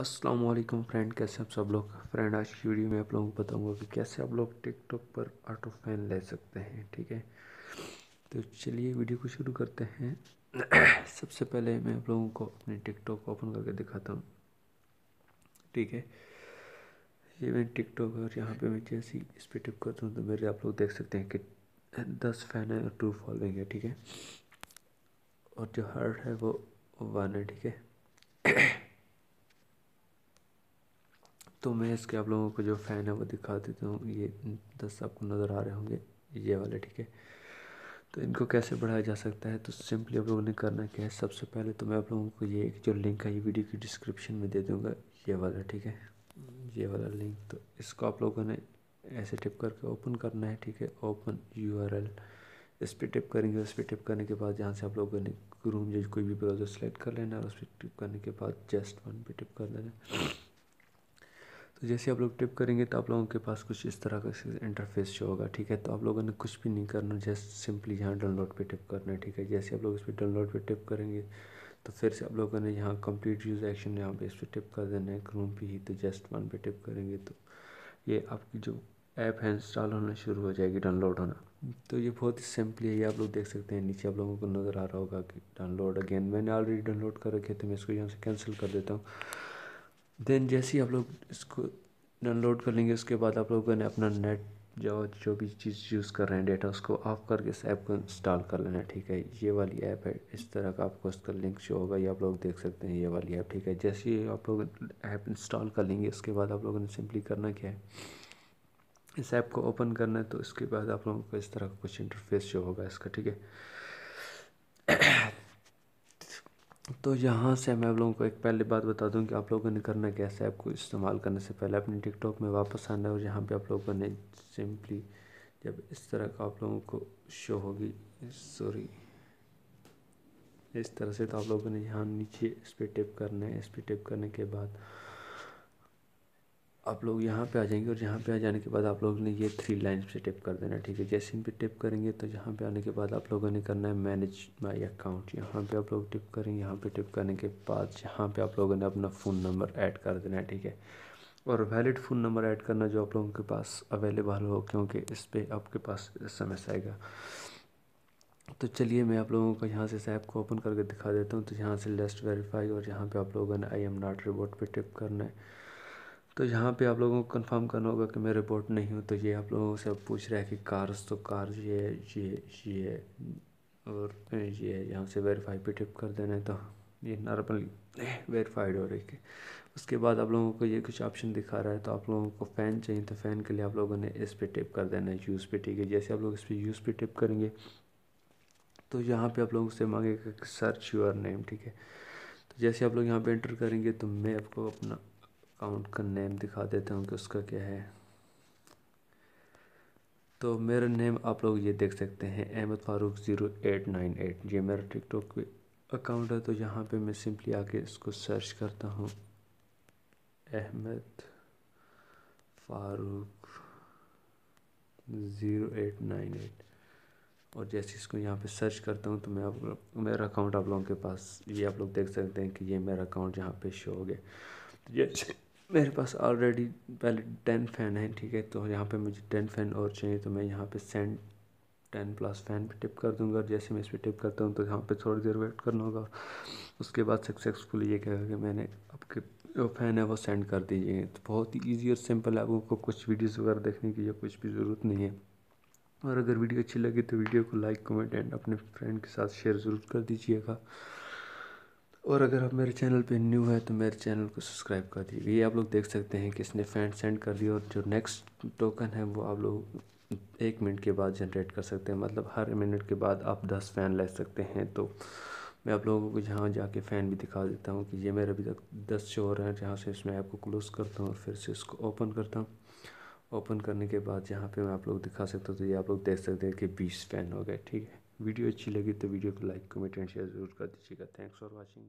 السلام علیکم فرینڈ، کیسے آپ سب لوگ؟ فرینڈ، آج کی ویڈیو میں آپ لوگوں کو بتاؤں گا کہ کیسے آپ لوگ ٹک ٹاک پر آٹو فین لے سکتے ہیں، ٹھیک ہے؟ تو چلیے، ویڈیو کو شروع کرتے ہیں۔ سب سے پہلے میں آپ لوگوں کو اپنے ٹک ٹاک اوپن کر کے دکھاتا ہوں، ٹھیک ہے؟ یہ میں ٹک ٹاک اور یہاں پہ میں جیسے اس پہ ٹپ کرتا ہوں تو میرے آپ لوگ دیکھ سکتے ہیں کہ دس فین ہے اور ٹو فالوئنگ ہے ٹھیک ہے؟ اور جو ہارٹ ہے وہ ون ہے، ٹھیک ہے؟ تو میں اس کے آپ لوگوں کو جو فین ہے وہ دکھا دیتا ہوں، یہ دس آپ کو نظر آ رہے ہوں گے، یہ والے، ٹھیک ہے؟ تو ان کو کیسے بڑھایا جا سکتا ہے؟ تو سمپلی آپ لوگوں نے کرنا کیا ہے، سب سے پہلے تو میں آپ لوگوں کو یہ جو لنک ہے، یہ ویڈیو کی ڈسکرپشن میں دے دوں گا، یہ والا، ٹھیک ہے؟ یہ والا لنک، تو اس کو آپ لوگوں نے ایسے ٹپ کر کے اوپن کرنا ہے، ٹھیک ہے؟ اوپن یو آر ایل اس پہ ٹپ کریں گے، اس پہ ٹپ کرنے کے بعد جہاں سے آپ لوگوں نے کروم جو کوئی بھی براؤزر سلیکٹ کر لینا ہے اس پہ ٹپ کرنے کے بعد جسٹ ون پہ ٹپ کر دینا تو جیسے آپ لوگ ٹپ کریں گے تو آپ لوگوں کے پاس کچھ اس طرح کا انٹرفیس شو ہوگا، ٹھیک ہے؟ تو آپ لوگوں نے کچھ بھی نہیں کرنا، جسٹ سمپلی یہاں ڈاؤن لوڈ پہ ٹپ کرنا ہے، ٹھیک ہے؟ جیسے آپ لوگ اس پہ ڈاؤن لوڈ پہ ٹپ کریں گے تو پھر سے آپ لوگوں نے یہاں کمپلیٹ یوز ایکشن یہاں پہ اس پہ ٹپ کر دینا ہے کروم پہ ہی تو جسٹ ون پہ ٹپ کریں گے تو یہ آپ کی جو ایپ ہے انسٹال ہونا شروع ہو جائے گی ڈاؤن لوڈ ہونا۔ تو یہ بہت ہی سمپلی ہے، یہ آپ لوگ دیکھ سکتے ہیں، نیچے آپ لوگوں کو نظر آ رہا ہوگا کہ ڈاؤن لوڈ اگین، میں نے آلریڈی ڈاؤن لوڈ کر رکھے تھے، میں اس کو یہاں سے کینسل کر دیتا ہوں۔ دین جیسے ہی آپ لوگ اس کو ڈاؤن لوڈ کر لیں گے، اس کے بعد آپ لوگوں نے اپنا نیٹ جو جو بھی چیز یوز کر رہے ہیں ڈیٹا اس کو آف کر کے اس ایپ کو انسٹال کر لینا، ٹھیک ہے؟ یہ والی ایپ ہے، اس طرح کا آپ کو اس کا لنک شو ہوگا، یہ آپ لوگ دیکھ سکتے ہیں، یہ والی ایپ ٹھیک ہے؟ جیسے ہی آپ لوگ ایپ انسٹال کر لیں گے، اس کے بعد آپ لوگوں نے سمپلی کرنا کیا ہے؟ اس ایپ کو اوپن کرنا ہے تو اس کے بعد آپ لوگوں کو اس طرح کا کچھ انٹرفیس شو ہوگا اس کا، ٹھیک ہے؟ تو یہاں سے میں آپ لوگوں کو ایک پہلے بات بتا دوں کہ آپ لوگوں نے کرنا کیسے ایپ کو استعمال کرنے سے پہلے اپنی ٹک ٹاک میں واپس آنا ہے اور یہاں پہ آپ لوگوں نے سمپلی جب اس طرح کا آپ لوگوں کو شو ہوگی، سوری، اس طرح سے تو آپ لوگوں نے یہاں نیچے اس پہ ٹپ کرنا ہے، اس پہ ٹپ کرنے کے بعد آپ لوگ یہاں پہ آ جائیں گے اور یہاں پہ آ جانے کے بعد آپ لوگوں نے یہ تھری لائنس پہ ٹپ کر دینا، ٹھیک ہے؟ جیسے ان پہ ٹپ کریں گے تو یہاں پہ آنے کے بعد آپ لوگوں نے کرنا ہے مینیج مائی اکاؤنٹ یہاں پہ آپ لوگ ٹپ کریں گے یہاں پہ ٹپ کرنے کے بعد یہاں پہ آپ لوگوں نے اپنا فون نمبر ایڈ کر دینا ہے، ٹھیک ہے؟ اور ویلڈ فون نمبر ایڈ کرنا جو آپ لوگوں کے پاس اویلیبل ہو، کیونکہ اس پہ آپ کے پاس ایس ایم ایس آئے گا۔ تو چلیے، میں آپ لوگوں کو یہاں سے اس ایپ کو اوپن کر کے دکھا دیتا ہوں۔ تو یہاں سے لیسٹ ویریفائی اور یہاں پہ آپ لوگوں نے آئی ایم ناٹ رپورٹ پہ ٹپ کرنا ہے۔ تو یہاں پہ آپ لوگوں کو کنفرم کرنا ہوگا کہ میں رپورٹ نہیں ہوں، تو یہ آپ لوگوں سے پوچھ رہا ہے کہ کارز تو کار یہ ہے، یہ یہ ہے، اور یہ یہاں سے ویریفائی پہ ٹپ کر دینا ہے تو یہ نارملی ویریفائڈ ہو رہی ہے۔ اس کے بعد آپ لوگوں کو یہ کچھ آپشن دکھا رہا ہے تو آپ لوگوں کو فین چاہیے تو فین کے لیے آپ لوگوں نے اس پہ ٹپ کر دینا ہے یوز پہ ٹھیک ہے۔ جیسے آپ لوگ اس پہ یوز پہ ٹپ کریں گے تو یہاں پہ آپ لوگوں سے مانگے گا سرچ یور نیم ٹھیک ہے۔ تو جیسے آپ لوگ یہاں پہ انٹر کریں گے تو میں آپ کو اپنا اکاؤنٹ کا نیم دکھا دیتا ہوں کہ اس کا کیا ہے۔ تو میرا نیم آپ لوگ یہ دیکھ سکتے ہیں، Ahmed Farooq zero eight nine eight یہ میرا ٹک ٹاک پہ اکاؤنٹ ہے، تو یہاں پہ میں سمپلی آ کے اس کو سرچ کرتا ہوں۔ Ahmed Farooq zero eight nine eight اور جیسے اس کو یہاں پہ سرچ کرتا ہوں، تو میں آپ میرا اکاؤنٹ آپ لوگوں کے پاس، یہ آپ لوگ دیکھ سکتے ہیں کہ یہ میرا اکاؤنٹ یہاں پہ شو ہو گیا۔ جیسے میرے پاس آلریڈی پہلے ٹین فین ہیں، ٹھیک ہے؟ تو یہاں پہ مجھے ٹین فین اور چاہیے، تو میں یہاں پہ سینڈ ٹین پلس فین پہ ٹپ کر دوں گا۔ اور جیسے میں اس پہ ٹپ کرتا ہوں تو یہاں پہ تھوڑی دیر ویٹ کرنا ہوگا۔ اس کے بعد سکسیزفل یہ کہے گا کہ میں نے آپ کے جو فین ہے وہ سینڈ کر دیجیے تو بہت ہی ایزی اور سمپل ہے۔ آپ کو کچھ ویڈیوز وغیرہ دیکھنے کی یا کچھ بھی ضرورت نہیں ہے۔ اور اگر ویڈیو اچھی لگے تو ویڈیو کو لائک کمنٹ اینڈ اپنے فرینڈ کے ساتھ شیئر ضرور کر دیجیے گا۔ اور اگر آپ میرے چینل پہ نیو ہے تو میرے چینل کو سبسکرائب کر دیجیے یہ آپ لوگ دیکھ سکتے ہیں کہ اس نے فین سینڈ کر دیا اور جو نیکسٹ ٹوکن ہے وہ آپ لوگ ایک منٹ کے بعد جنریٹ کر سکتے ہیں۔ مطلب ہر منٹ کے بعد آپ دس فین لے سکتے ہیں۔ تو میں آپ لوگوں کو جہاں جا کے فین بھی دکھا دیتا ہوں کہ یہ میرا ابھی تک دس شو رہے ہیں جہاں سے اس میں ایپ کو کلوز کرتا ہوں اور پھر سے اس کو اوپن کرتا ہوں۔ اوپن کرنے کے بعد یہاں پہ میں آپ لوگ دکھا سکتا ہوں تو یہ آپ لوگ دیکھ سکتے ہیں کہ بیس فین ہو گئے، ٹھیک ہے۔ ویڈیو اچھی لگی تو ویڈیو کو لائک، کمنٹ اینڈ شیئر ضرور کر دیجیے گا۔ Thanks for watching